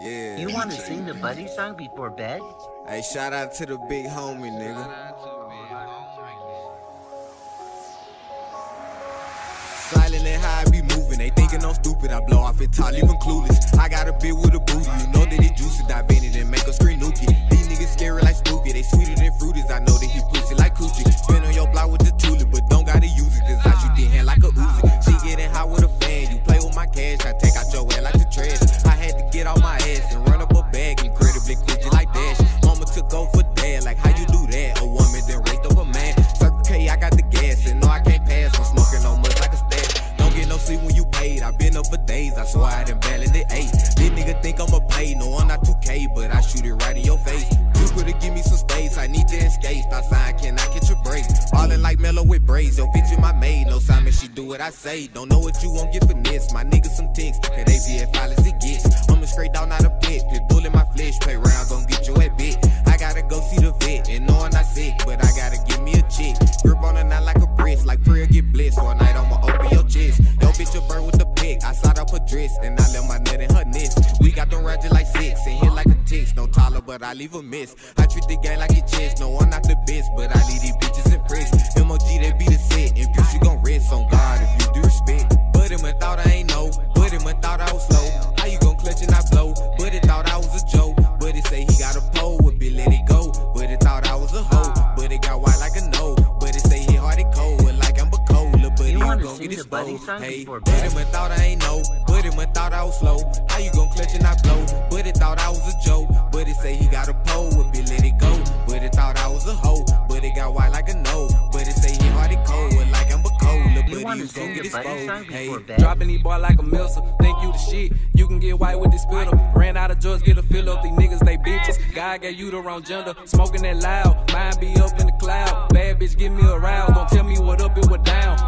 Yeah. You want to sing the buddy song before bed? Hey, shout out to the big homie, nigga. Silent and high, be moving. They thinking I'm stupid. I blow off it tall, even clueless. I got a bit with a booty. You know that it juicy. Dive in been up for days. I swear I done validated eight. This nigga think I'm a play. No, I'm not 2K, but I shoot it right in your face. You coulda give me some space. I need to escape. Stop sign, can I catch a break? Ballin' like Melo with braids. Yo, bitch, you my maid. No Simon, she do what I say. Don't know what you won't get for this. My niggas some ticks. Cause they be as foul as it gets. I'm a straight down out up. And I left my nut in her nest. We got them ratchet like six. And hit like a tick. No taller, but I leave a miss. I treat the game like a chest. No, I'm not the best, but I leave these bitches impressed. MOG, they be the set. And bitch, you gon' rest on God if you do respect. But him and thought I ain't know. But him and thought I was slow. How you gon' clutch and I blow? But it thought I was a joke. But it say he got a pole. Would be let it go. But it thought I was a hoe. But it got white like a You you wanna gon' sing get the buddy Hey, bed? him thought I ain't know. But him thought I was slow. How you gon' clutch and I blow? But it thought I was a joke. But it say he got a pole. Would be let it go. But it thought I was a hoe. But it got white like a no. But it say he hard and cold. Like I'm a cola. But You gon' get exposed. Hey. Dropping these boy like a missile. Think you the shit. You can get white with this spitter. Ran out of drugs, get a fill up. These niggas, they bitches. God gave you the wrong gender. Smoking that loud. Mine be up in the cloud. Bad bitch, give me a rouse. Don't tell me what up and what down.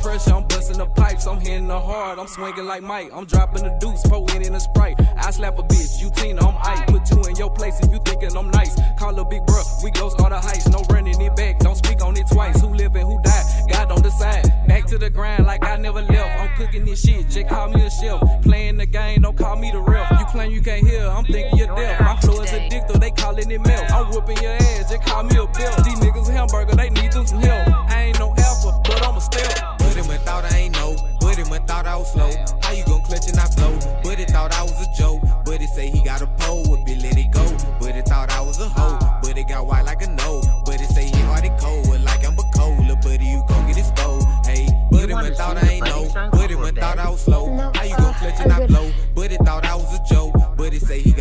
Pressure. I'm busting the pipes. I'm hitting the hard. I'm swinging like Mike. I'm dropping the deuce. Pouring in a sprite. I slap a bitch. You Tina, I'm Ike. Put you in your place if you thinking I'm nice. Call a big bro. We go start a heist. No running it back. Don't speak on it twice. Who live and who die? God don't decide. Back to the grind like I never left. I'm cooking this shit. Just call me a chef. Playing the game. Don't call me the ref. You claim you can't hear. I'm thinking you're deaf. My flow is addictive. They calling it milk. I'm whooping your ass. Just call me a bill. These niggas a hamburger. They need them some help. Slow. How you gon' clutch and I blow? But it thought I was a joke. But it say he got a pole. Would be let it go. But it thought I was a hoe. But it got white like a no. But it say he hard and cold. Like I'm a cola. But you gon' get exposed. Hey, but him wanna thought I ain't buddy know. But him before thought? I was slow. How you gon' uh, clutch and I I blow? But it thought I was a joke. But it say he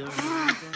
啊。